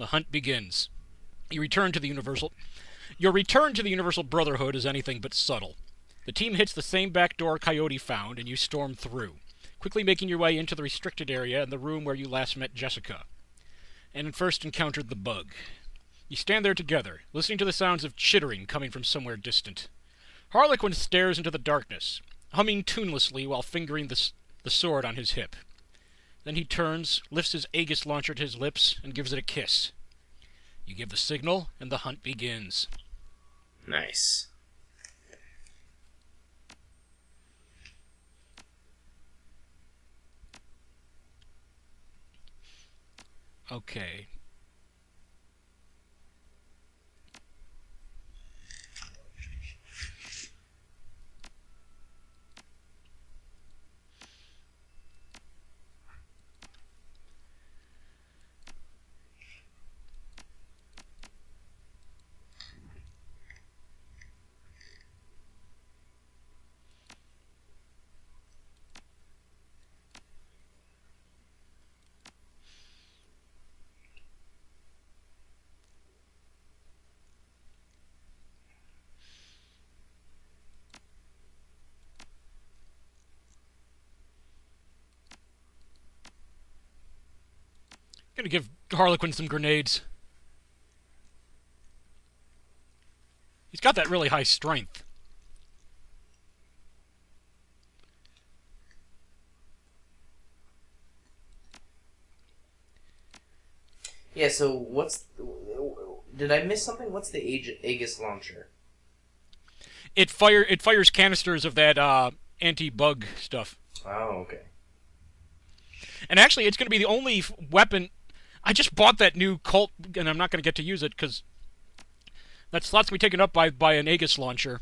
The hunt begins. You return to the Universal. Your return to the Universal Brotherhood is anything but subtle. The team hits the same back door Coyote found, and you storm through, quickly making your way into the restricted area and the room where you last met Jessica, and first encountered the bug. You stand there together, listening to the sounds of chittering coming from somewhere distant. Harlequin stares into the darkness, humming tunelessly while fingering the, the sword on his hip. Then he turns, lifts his Aegis launcher to his lips, and gives it a kiss. You give the signal, and the hunt begins. Nice. Okay. Gonna give Harlequin some grenades. He's got that really high strength. Yeah. So what's did I miss something? What's the Aeg- Aegis launcher? It fire it fires canisters of that uh, anti-bug stuff. Oh, okay. And actually, it's going to be the only f- weapon. I just bought that new Colt, and I'm not going to get to use it because that slot's going to be taken up by by an Aegis launcher.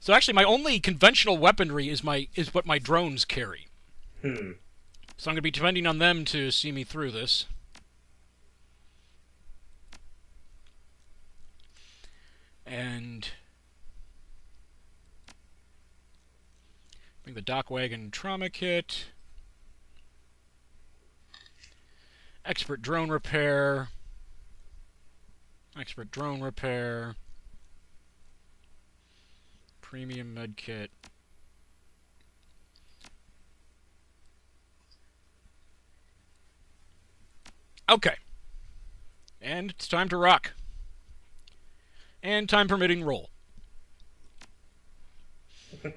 So actually, my only conventional weaponry is my is what my drones carry. Hmm. So I'm going to be depending on them to see me through this. And bring the DocWagon trauma kit. Expert drone repair. Expert drone repair. Premium med kit. Okay. And it's time to rock. And time permitting roll.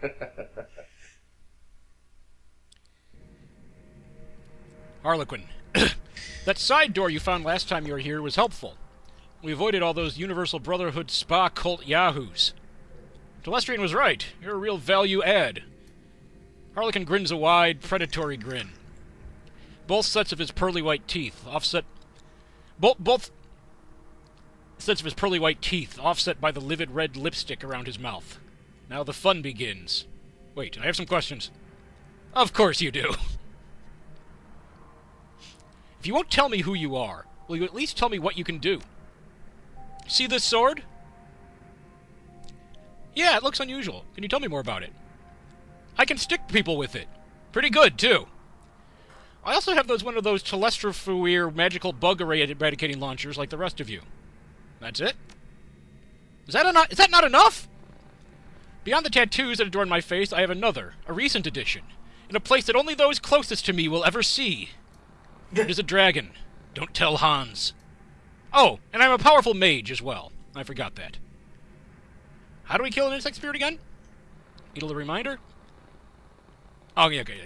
Harlequin. That side door you found last time you were here was helpful. We avoided all those Universal Brotherhood spa cult yahoos. Telestrian was right. You're a real value add. Harlequin grins a wide, predatory grin. Both sets of his pearly white teeth offset. Both both sets of his pearly white teeth offset by the livid red lipstick around his mouth. Now the fun begins. Wait, I have some questions. Of course you do. You won't tell me who you are, will you at least tell me what you can do? See this sword? Yeah, it looks unusual. Can you tell me more about it? I can stick people with it. Pretty good, too. I also have those one of those Telestrofuir magical bug array eradicating launchers like the rest of you. That's it? Is that, eno- is that not enough? Beyond the tattoos that adorn my face, I have another, a recent addition, in a place that only those closest to me will ever see. It is a dragon. Don't tell Hans. Oh, and I'm a powerful mage as well. I forgot that. How do we kill an insect spirit again? Need a reminder? Oh, yeah, okay.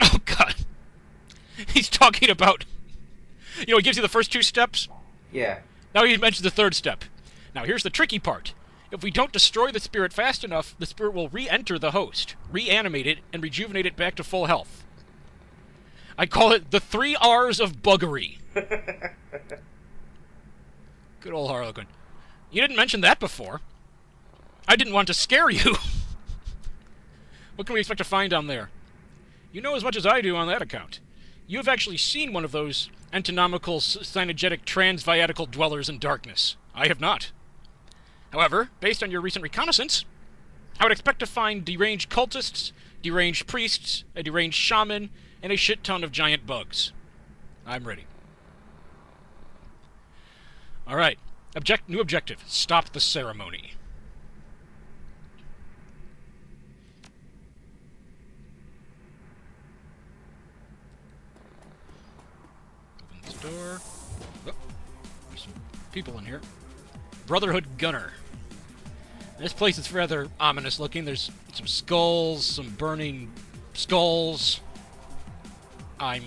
Oh, God. He's talking about. You know, he gives you the first two steps. Yeah. Now he mentions the third step. Now here's the tricky part. If we don't destroy the spirit fast enough, the spirit will re enter the host, reanimate it, and rejuvenate it back to full health. I call it the three R's of buggery. Good old Harlequin. You didn't mention that before. I didn't want to scare you. what can we expect to find down there? You know as much as I do on that account. You have actually seen one of those antinomical synergetic transviatical dwellers in darkness. I have not. However, based on your recent reconnaissance, I would expect to find deranged cultists, deranged priests, a deranged shaman, and a shit ton of giant bugs. I'm ready. All right. Object. New objective. Stop the ceremony. Open this door. Oh, there's some people in here. Brotherhood Gunner. This place is rather ominous looking. There's some skulls, some burning skulls. I'm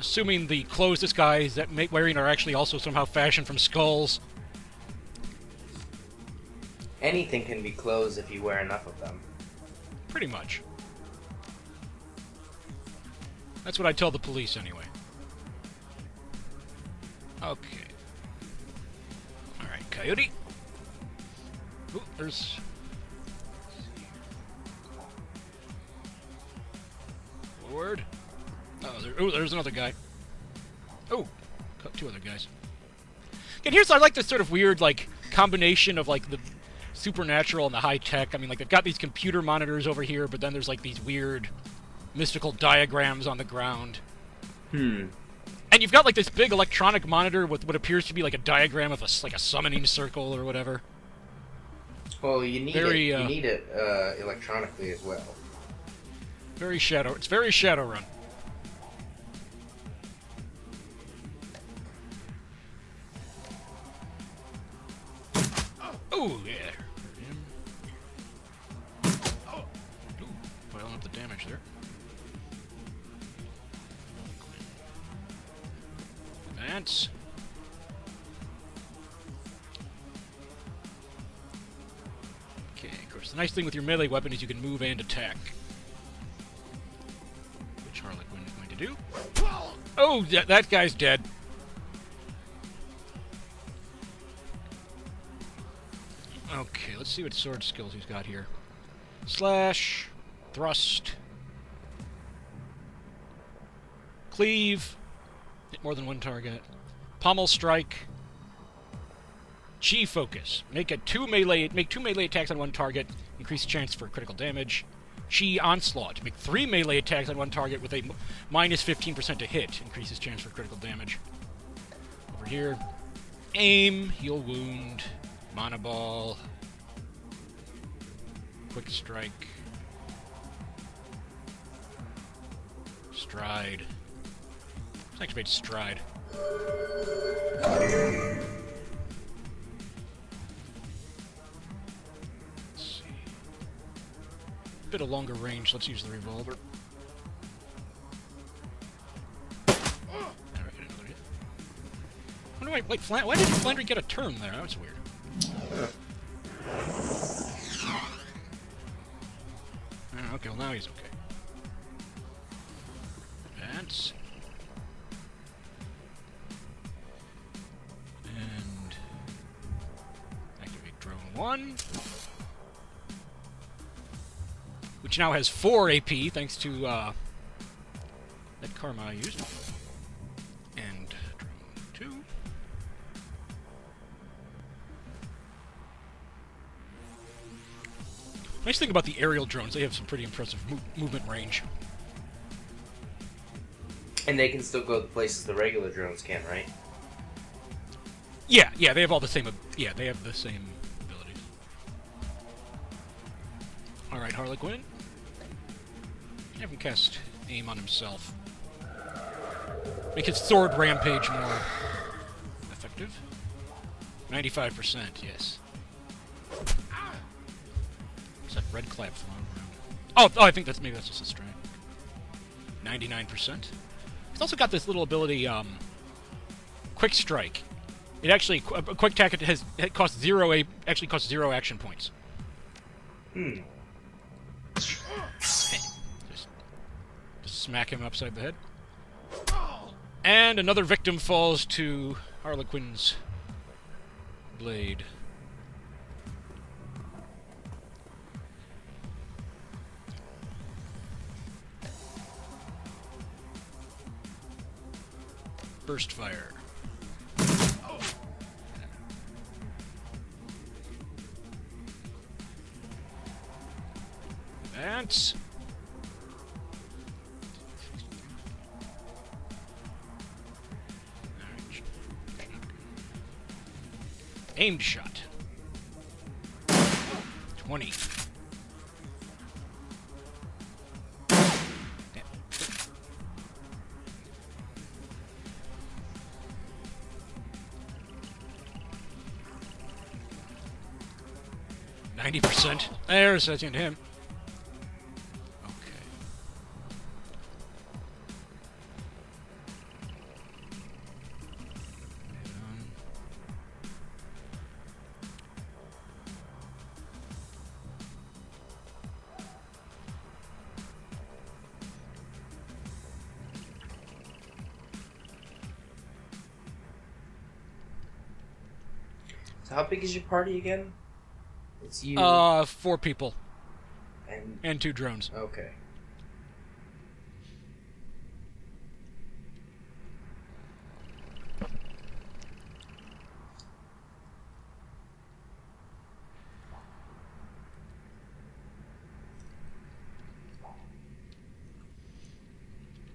assuming the clothes this guy is that ma- wearing are actually also somehow fashioned from skulls. Anything can be clothes if you wear enough of them. Pretty much. That's what I tell the police anyway. Okay. Alright, Coyote. Ooh, there's. Forward. Oh, there, ooh, there's another guy. Oh, two other guys. And here's I like this sort of weird like combination of like the supernatural and the high tech. I mean, like they've got these computer monitors over here, but then there's like these weird mystical diagrams on the ground. Hmm. And you've got like this big electronic monitor with what appears to be like a diagram of a like a summoning circle or whatever. Well, you need Very, it. uh, You need it uh, electronically as well. Very shadow. It's very Shadowrun. Oh yeah. Oh. Ooh, piling up the damage there. Advance. Okay, of course. The nice thing with your melee weapon is you can move and attack. Do. Oh, that, that guy's dead. Okay, let's see what sword skills he's got here. Slash, thrust, cleave, hit more than one target, pommel strike, chi focus. Make a two melee make two melee attacks on one target, increase chance for critical damage. Chi onslaught. Make three melee attacks on one target with a minus 15% to hit, increases chance for critical damage. Over here, aim, heal wound, mana ball, quick strike, stride. Let's activate stride. Bit of longer range. Let's use the revolver. Why, wait, why did Flandry get a turn there? That was weird. Ah, okay, well now he's okay. Advance. And activate drone one. Which now has four AP thanks to uh, that karma I used. And drone two. Nice thing about the aerial drones, they have some pretty impressive mo- movement range. And they can still go the places the regular drones can, right? Yeah, yeah, they have all the same. Yeah, they have the same abilities. All right, Harlequin. Have him cast aim on himself. Make his sword rampage more effective. Ninety-five percent, yes. Is that red clap flying around? Oh, oh, I think that's maybe that's just a. Ninety-nine percent. He's also got this little ability, um, quick strike. It actually a quick attack has it costs zero a actually costs zero action points. Hmm. Smack him upside the head. And another victim falls to Harlequin's blade. Burst fire. Advance. Aimed shot. 20. Ninety percent. There's that's into him. So how big is your party again? It's you Uh, four people and and two drones. okay.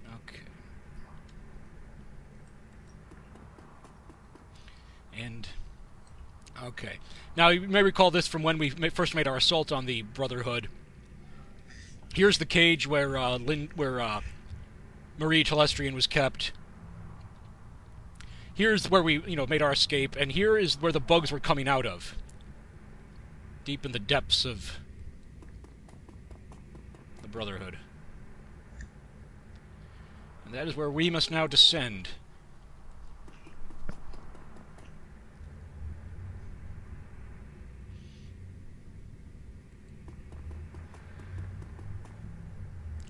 Okay. And okay. Now you may recall this from when we first made our assault on the Brotherhood. Here's the cage where uh, Lin- where uh, Marie Telestrian was kept. Here's where we, you know, made our escape, and here is where the bugs were coming out of. Deep in the depths of the Brotherhood. And that is where we must now descend.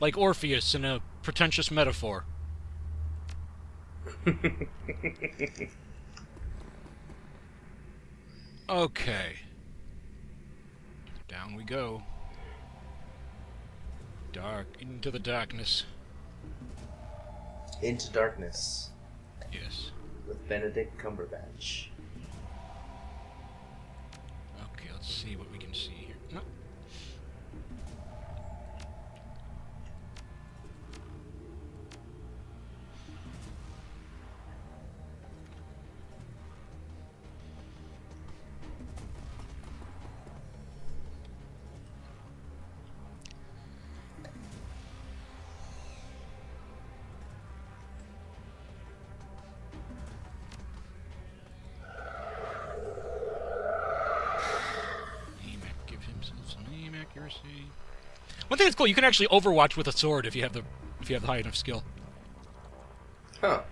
Like Orpheus in a pretentious metaphor. Okay. Down we go. Dark into the darkness. Into Darkness Yes. with Benedict Cumberbatch. Okay, let's see what we can see One thing that's cool, you can actually overwatch with a sword if you have the if you have the high enough skill. Huh.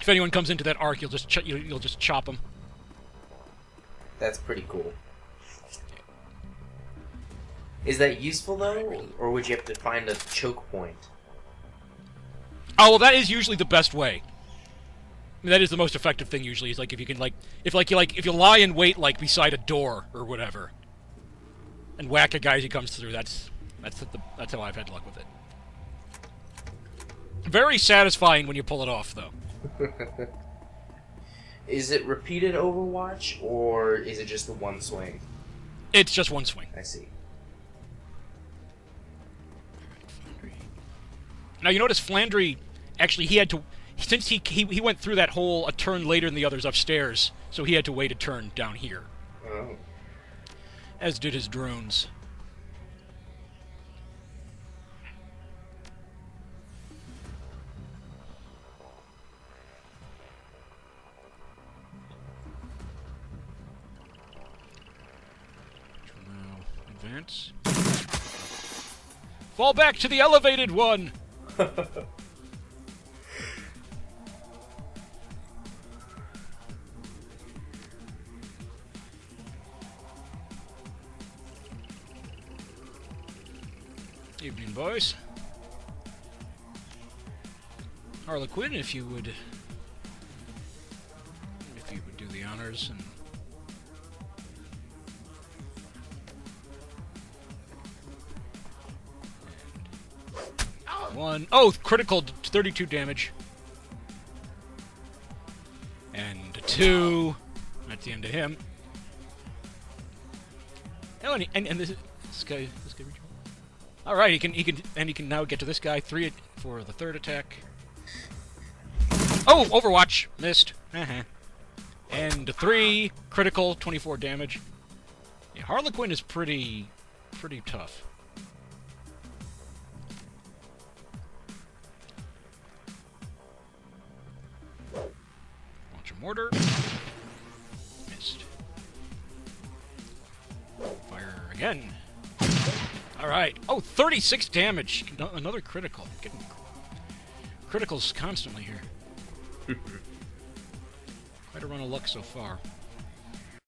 If anyone comes into that arc, you'll just ch- you'll, you'll just chop them. That's pretty cool. Is that useful though, or would you have to find a choke point? Oh well, that is usually the best way. I mean, that is the most effective thing usually. Is like if you can like if like you like if you lie in wait like beside a door or whatever, and whack a guy as he comes through. That's that's the, that's how I've had luck with it. Very satisfying when you pull it off, though. Is it repeated Overwatch, or is it just the one swing? It's just one swing. I see. Now you notice Flandry, actually he had to, since he, he he went through that hole a turn later than the others upstairs, so he had to wait a turn down here, Oh. As did his drones. Advance. Fall back to the elevated one. boys. Harlequin, if you would, if you would do the honors and. One. Oh, critical, 32 damage. And two. That's the end of him. Oh, and, and, and this this guy. All right, he can, he can, and he can now get to this guy. Three for the third attack. Oh, Overwatch missed. Uh-huh. And three critical, 24 damage. Yeah, Harlequin is pretty, pretty tough. Launch a mortar. Missed. Fire again. Alright. Oh, 36 damage. No- another critical. Getting criticals constantly here. Quite a run of luck so far.